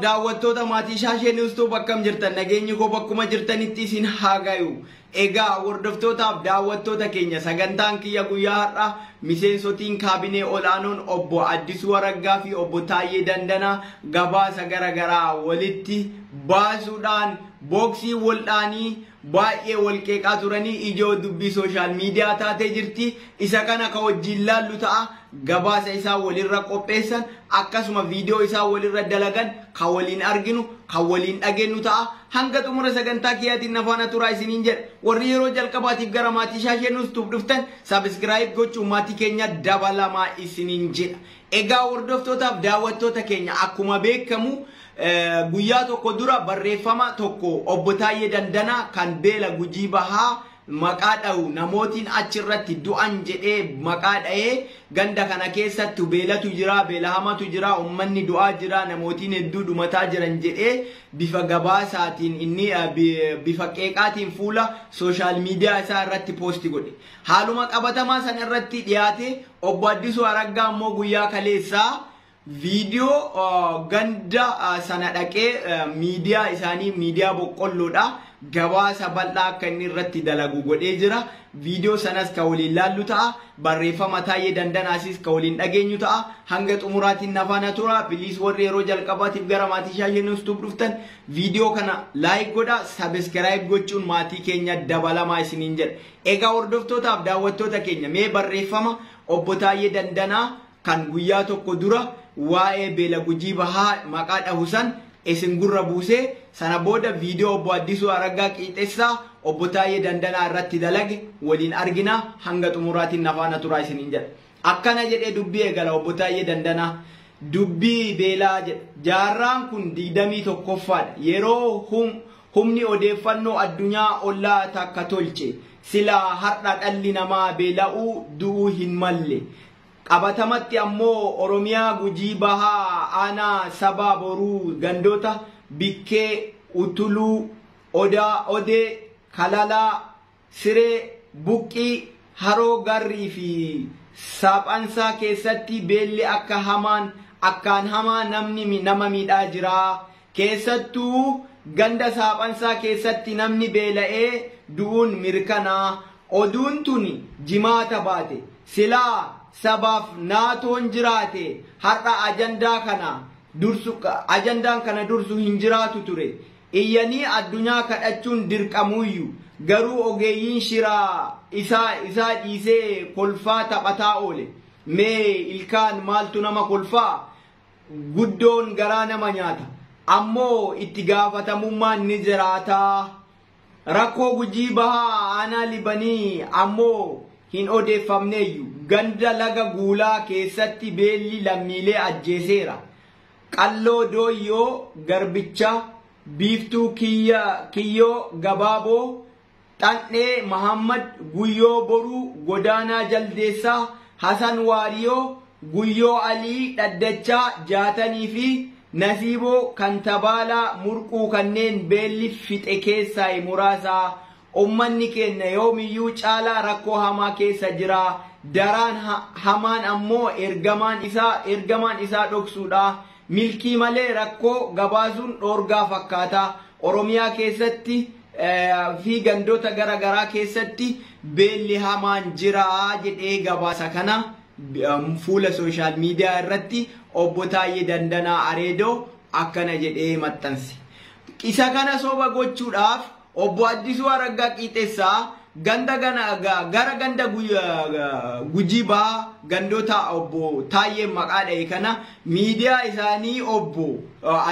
Daawwattoota maatii shaashee niwustuu bakkam jirtan nageenyi koo bakkuma jirtanitti isin haa gayu. Egaa hordoftootaaf daawwattoota keenya sagantaan kiyya guyyaa har'a miseensotiin kaabinee olaanoon obbo Addisuu Araggaa fi obbo Taayyee Dandanaa gabaasa garaagaraa walitti baasuudhaan booksii waldhaanii baay'ee wal qeeqaa turanii ijoo dubbii sooshaal miidiyaa taatee jirti. Isa kana ka wajjin laallu ta'a. Gabaasa isaa walirra qopheessan akkasuma viidiyoo isaa walirra dalagan kan waliin arginu kan waliin dhageenyu ta'a. Hanga xumura sagantaa kiyyaatiin nafaana turaa isiniin jedha. Warri yeroo jalqabaatiif gara maatii shaashee nuustuuf dhuftan sabiskiraayib gochuun maatii keenya dabalamaa isiniin jedha. Egaa hordoftootaaf daawwattoota keenya akkuma beekamu guyyaa tokko dura barreeffama tokko obbo Taayyee Dandanaa kan beela gujii bahaa maqaa dha'u namootiin achirratti du'an jedhee maqaa dha'ee ganda kana keessatti beelatu jira beela hamatu jira ummanni du'aa jira namootiin hedduu dhumataa jiran jedhee bifa gabaasaatiin inni bifa qeeqaatiin fuula sooshaal miidiyaa isaa irratti poosti godhe. Haaluma qabatamaa sana irratti dhiyaate obbo Addisuu Araggaa immoo guyyaa kaleessaa isaanii miidiyaa boqqolloodha gabaasa bal'aa akka inni irratti dalagu godhee jira viidiyoo sanas ka waliin laallu ta'a barreeffama Taayyee Dandanaasis ka waliin dhageenyu ta'a hanga xumuraatiin nafaana tura biliis warri yeroo jalqabaatiif gara maatii shaashee nuustuuf dhuftan viidiyoo kana laayik godha sabiskiraayib gochuun maatii keenya dabalamaa isiniin jedha egaa hordoftootaaf daawwattoota keenya mee barreeffama obbo Taayyee Dandanaa kan guyyaa tokko dura waa'ee beela gujii bahaa maqaa dhahusan isin gurra buusee sana booda viidiyoo obbo Addisuu Araggaa Qiixessaa obbo Taayyee Dandanaa irratti dalage waliin argina hanga xumuraatiin nafaana turaa isiniin jedha. Akkana jedhee dubbii eegala obbo Taayyee Dandanaa. Dubbii beelaa jedha. Jaarraan kun digdamii tokkoffaadha. Yeroo humni odeeffannoo addunyaa ollaa takka tolche silaa har'a dhalli namaa beela'uu du'uu hin malle. Qabatamatti ammoo oromiyaa gujii bahaa aanaa sabaa boruu gandoota bikkee utuluu odaa odee kalalaa siree buqqii haroo garrii fi saaphansaa keessatti beelli akka hamaan akkaan hamaa namni nama miidhaa jira keessattuu ganda saaphansaa keessatti namni beela'ee du'uun mirkanaa. Oduun tun jimaata baate. Silaa sabaaf naatoon jiraate. Har'a ajandaa kana dursu ajandaan kana dursu hin jiraatu ture. Iyyanii addunyaa kadhachuun dirqamuuyyu garuu ogeeyyiin shiraa isaa isaa dhiisee kolfaa taphataa oole. Mee ilkaan maaltu nama kolfaa? Guddoon garaa nama nyaata. Ammoo itti gaafatamummaan ni jiraataa rakkoo gujii bahaa aanaa libanii ammoo hin odeeffamneeyyu ganda laga guulaa keessatti beelli lammiilee ajjeeseera. Qalloo dooyyoo garbicha biiftuu kiyyoo gabaaboo xan'ee mahammad guyyoo boruu godaanaa jaldeessaa hasan waariyoo guyyoo alii dhaddachaa jaatanii fi nasiiboo kan tabaalaa murquu kanneen beelli fixe keessaa muraasaa ummanni keenya yoomiyyuu caalaa rakkoo hamaa keessa jira daraan hamaan ammoo ergamaan isaa ergamaan isaa dhoksuudha milkii malee rakkoo gabaasuun dhoorgaa fakkaata oromiyaa keessatti fi gandoota gara garaa keessatti beelli hamaan jira jedhee gabaasa kana fuula sooshaal miidiyaa irratti obbo Taayyee Dandanaa Areedoo akkana jedhee maxxanse. Isa kana soba gochuudhaaf obbo Addisuu Araggaa Qiixessaa ganda gara ganda gujii bahaa gandoota obbo Taayyee maqaa dha'e kana miidiyaa isaanii obbo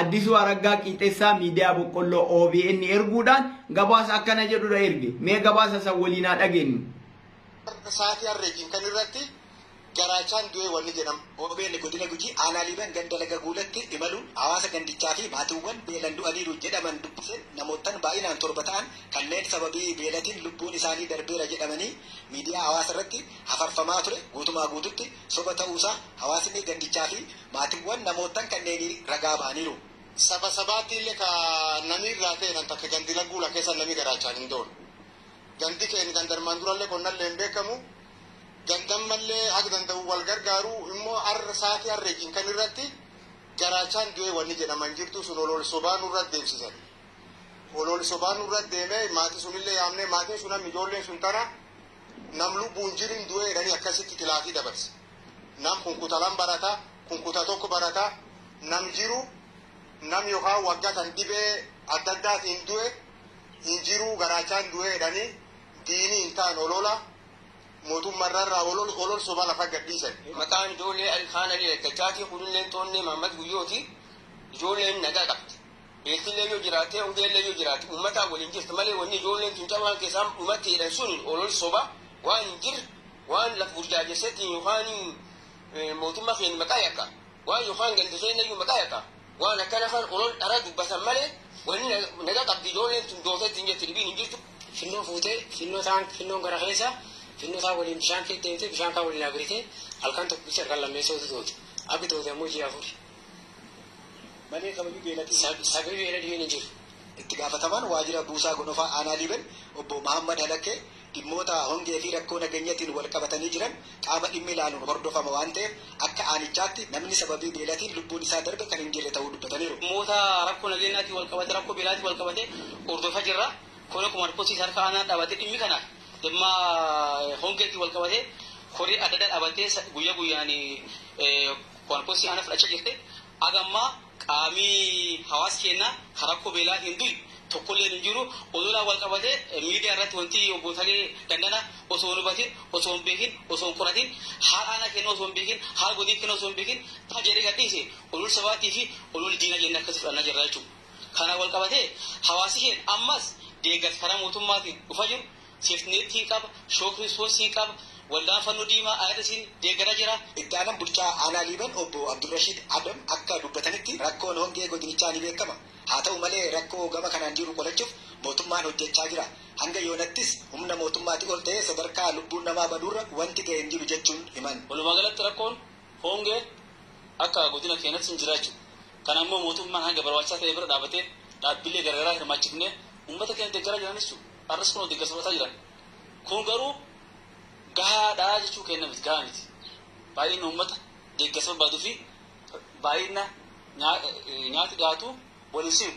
Addisuu Araggaa Qiixessaa miidiyaa boqqolloo OBN erguudhaan gabaasa akkana jedhudha erge mee gabaasa san waliin haa dhageenyu. Saatii harreejiin kan irratti garaachaan du'ee wanni jedhamu OBN godina gujii aanaa liiban ganda laga guulatti imaluun hawaasa gandichaa fi maatiiwwan beelan du'aniiru jedhaman dubbise namootaan baay'inaan torba ta'an kanneen sababii beelatiin lubbuun isaanii darbeera jedhamanii miidiyaa hawaasa irratti hafarfamaa ture guutumaa guututti soba ta'uusaa hawaasni gandichaa fi maatiiwwan namootaan kanneen ragaa ba'aniiru. Saba sabaatti illee ka namni irraa ta'e takka gandi laguula keessa namni garaachaan hin doonu. Gandi keenya gandarmaan durallee qonnallee hin beekamu. Gandammallee akka danda'u wal gargaaru immoo har'a saatii harreejiin kan irratti garaachaan du'e wanni jedhaman jirtu sun olol sobaa nurra deemsisan. Olol sobaa nurra deemee maatii sunillee yaamnee maatiin sun amma ijoolleen sun tana nam lubbuun jirin du'e jedhanii akkasitti tilaafii dabarse. Nam kunkutalan barata, kunkuta tokko barata, nam jiru nam yookaan waggaa kan dhibee adda addaatiin du'e hin jiru garaachaan du'e jedhanii diinii hin ta'an olola mootummaarraa olol olol soba lafa gadhiisan. maqaan ijoollee alkaana leekkachaatii kunilleen toonnee Mahammad Guyyooti ijoolleen nagaa qabdi. Beektillee yoo jiraate hundeellee yoo jiraate uummataa waliin jirti malee wanni ijoolleen tun cabaan keessaa dhumatti jedhan sun olol soba waan hin jirre waan lafa burjaajessetti yookaan mootummaa keenya maqaa yakka waan yookaan galdiseennayyuu maqaa yakka waan akkana kan olol dhara dubbatan malee wanni nagaa qabdi ijoolleen tun dootetti hin jirti dhibiin hin jirtu. finnoo fuutee finnoo ta'an finnoon gara keessa finnoo isaa waliin bishaan keessa deemtee bishaan kaa waliin abirite halkan tokko bicha halkan lammeessootu toote abbi toote ammoo ji'a afuri. Malee sababii beelati Sababii beela dhibeen hin jiru. itti gaafatamaan waajjira buusaa gonofaa aanaa liban obbo Mahammad Halakkee dhimmoota hongee fi rakkoo nageenyatiin wal qabatanii jiran qaama dhimmi ilaaluun hordofama waan ta'eef akka aanichaatti namni sababii beelatiin lubbuun isaa darbe kan hin jirre ta'uu dubbataniiru. dhimmoota rakkoo nageenyaatiin wal qabate rakkoo beelaatiin wal qabate hordofaa jirra. Kun akkuma dhukkubii harka aanaa dhaabate dhimmi kana dhimma hongeetiin wal qabate horii adda addaa dhaabattee guyyaa guyyaan kwankoosii aanaa fudhachaa jirte. Agammaa qaamii hawaasa keenyaa rakkoo beelaatiin du'i tokkollee hin jiru odolaan wal qabate miidiyaa irratti wanti obbootalee dandana osoo hin hubatin osoo hin beekin osoo hin qoratin haala aanaa kenna osoo hin beekin haala godin kenna osoo hin beekin taa jedhee gadhiise olol sabaatii fi olol diinaa jennee akkasii fudhannaa jirra jechuudha. Kana wal qabatee hawaasi keenya ammas deeggarsa karaa mootummaatiin dhufaa jiru seeftineetiin qaba shookirisoosii qaba waldaan fannoo diimaa aayidasiin deeggaraa jira. Itti aanaan bulchaa aanaa liiban obbo Abdurrashiid Adam akka dubbatanitti rakkoon hongee godinichaa ni beekama. Haa ta'u malee rakkoo gama kanaan jiru qolachuuf mootummaan hojjechaa jira. Hanga yoonattis humna mootummaatii ol ta'ee sadarkaa lubbuun namaa baduurra wanti ga'e hin jiru jechuun himan. Walumaa galatti rakkoon hongee akka godina keenyatti hin jiraachuu. Kana immoo mootummaan hanga barbaachisaa ta'e bira dhaabatee dhaabbilee garaagaraa hirmaachifnee uummata keenya deeggaraa jiran jechuudha. Har'as kun deeggarsa jiran. Kun garuu gahaadhaa jechuu kenna miti gahaa miti. Baay'ina uummata deeggarsa barbaaduu fi baay'ina nyaati dhiyaatu waliin simu.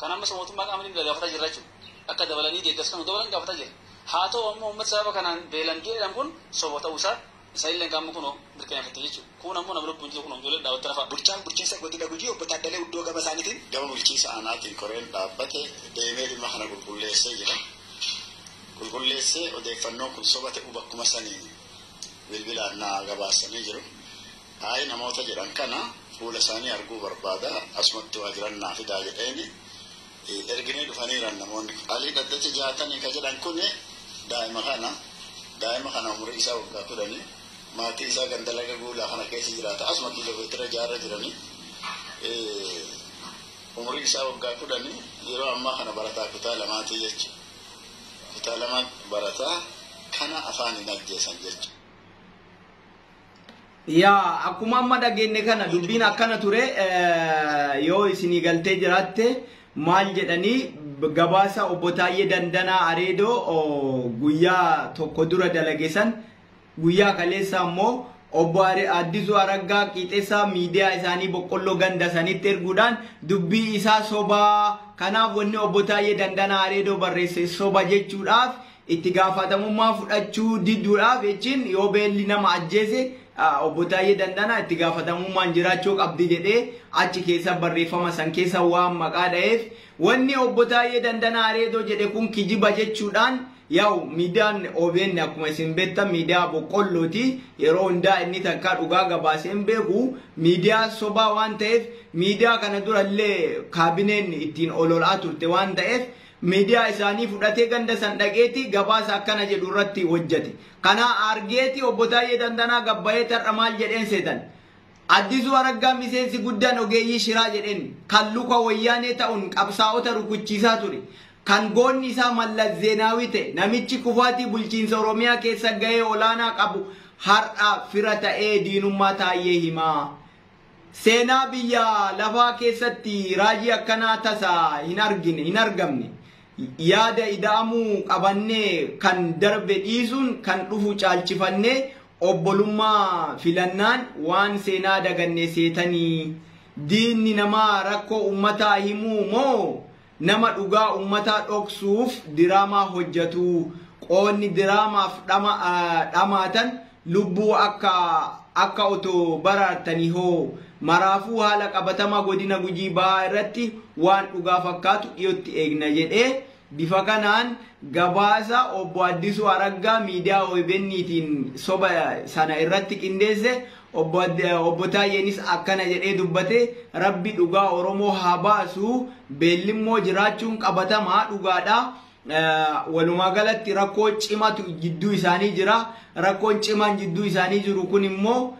Kan ammas mootummaa dhimmi gaafataa jira jechuudha. Akka dabalanii deeggarsa kan dabalan gaafataa jira. Haa ta'u ammoo uummata sababa kanaan beelan jedhan kun soba ta'uusaa isa illee qaama kunoo mirkaneeffate jechuudha. Kun ammoo nama lubbuun jiru kun ijoollee dhaabbattee lafa. Bulchaan bulchiinsa godina gujii obbo Taaddalee Uddoo gama isaaniitiin Gama bulchiinsa aanaatiin koreen dhaabbate deemee dhimma kana qulqulleessee jira. Qulqulleessee odeeffannoon kun soba ta'uu bakkuma sanii bilbilaan naa gabaasanii jiru. Hayi namoota jedhan kana fuula isaanii arguu barbaada asumatti waa jiran naa fidaa jedheeni erginee dhufaniiran namoonni. Alii dhaddacha jaatanii ka jedhan kun daa'ima kana daa'ima kana umurii isaa waggaa kudhanii maatii isaa gandalaga guulaa kana keessa jiraata asuma kiiloomeetira jaarra jiranii umurii isaa waggaa kudhanii yeroo ammaa kana barataa kutaa lamaatii jechuudha. Kutaa lama barataa kana afaan hin ajjeesan jechuudha. Yaa akkuma amma dhageenye kana dubbiin akkana ture yoo isinii galtee jiraatte maal jedhanii gabaasa obbo Taayyee Dandanaa Areedoo guyyaa tokko dura dalageessan guyyaa kaleessa ammoo obbo Addisuu Araggaa Qiixeessaa miidiyaa isaanii boqqolloo ganda sanitti erguudhaan dubbii isaa sobaa kanaaf wanni obbo Taayyee Dandanaa Areedoo barreesse soba jechuudhaaf itti gaafatamummaa fudhachuu diduudhaaf jechiin yoo beelli nama ajjeese obbo Taayyee Dandanaa itti gaafatamummaan jiraachuu qabdi jedhee achi keessa barreeffama san keessa waan maqaa dha'eef wanni obbo Taayyee Dandanaa Areedoo jedhe kun kijiba jechuudhaan yeroo hundaa inni takka dhugaa gabaaseen beeku miidiyaa sobaa waan ta'eef miidiyaa kana durallee kaabineen ittiin ololaa turte waan ta'eef miidiyaa isaanii fudhatee ganda san dhaqeeti gabaasa akkana jedhu irratti hojjete. Kana argeeti obbo Taayyee Dandanaa gabbayee tarra maal jedheen seetan. Addisuu Araggaa miseensi guddaan ogeeyyii shiraa jedheen kan luka wayyaanee ta'uun qabsaa'ota rukuchiisaa ture. Kan goonni isaa mallas zeenaawii ta'e namichi kufaatii bulchiinsa Oromiyaa keessa gahee olaanaa qabu har'a fira ta'ee diinummaa taayyee himaa. Seenaa biyya lafaa keessatti raajii akkanaa tasaa hin argine hin argamne. yaada ida'amuu qabannee kan darbe dhiisuun kan dhufu caalchifannee obbolummaa filannaan waan seenaa daganne seetanii diinni namaa rakkoo ummataa himuu moo nama dhugaa ummataa dhoksuuf diraamaa hojjetu. Qoonni diraamaaf dhamaatan lubbuu akka akka otoo baraartanii hoo. Maraafuu haala qabatamaa godina gujii bahaa irratti waan dhugaa fakkaatu dhiyootti eegna jedhee bifa kanaan gabaasa obbo Addisuu Araggaa miidiyaa OBN'tiin soba sana irratti qindeesse obbo Taayyeenis akkana jedhee dubbate rabbi dhugaa Oromoo haa baasu beellimmoo jiraachuun qabatamaa dhugaadha. Walumaa galatti rakkoo cimatu jidduu isaanii jira. Rakkoon cimaan jidduu isaanii jiru kun immoo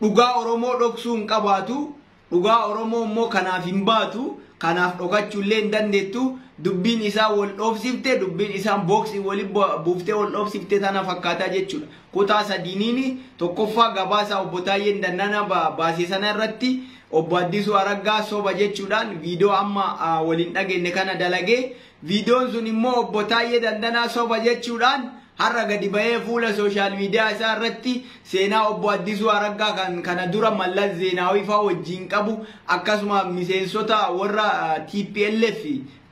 dhugaa Oromoo dhoksuu hin qabaatu. Dhugaa Oromoo immoo kanaaf hin baatu. Kanaaf dhokachuullee hin dandeettu. Dubbiin isaa wal dhoofsifte, dubbiin isaa booksii waliin buuftee wal dhoofsifte tana fakkaataa jechuudha. Kutaa sadiiniin tokkoffaa gabaasa obbo Taayyeen Dannana baasee sana irratti obbo Addisuu Araggaa soba jechuudhaan viidiyoo amma waliin dhageenye kana dalagee viidiyoon sun immoo obbo Taayyee Dandanaa soba jechuudhaan har'a gadi bahee fuula sooshaal miidiyaa isaa irratti seenaa obbo Addisuu Araggaa kan kana dura mallas Zeenaawii fa'aa wajjin qabu akkasuma miseensota warra TPLF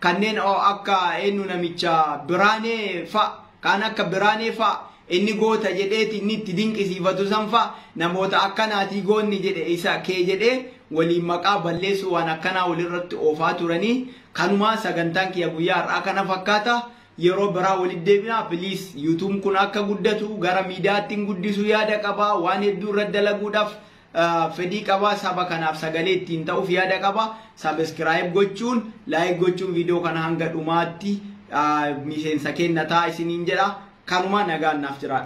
kanneen akka eenyu namicha Biraanee fa'a. Kan akka Biraanee fa'a. Inni goota jedheeti inni itti dinqisiifatu san fa'a. Namoota akkanaatii goonni jedhe isa kee jedhee waliin maqaa balleessu waan akkanaa walirratti oofaa turanii kanumaa sagantaan kiyya guyyaa har'aa kana fakkaata. Yeroo biraa walitti deebinaa piliis yuutuun kun akka guddatu gara miidiyaatti guddisuu yaada qabaa waan hedduu irratti dalaguudhaaf fedhii qabaa saba kanaaf sagalee ittiin ta'uuf yaada qabaa sabiskiraayib gochuun laayik gochuun viidiyoo kana hanga dhumaatti miseensa kennataa isiniin jedha kanuma nagaan naaf jiraadha.